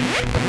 Mm-hmm.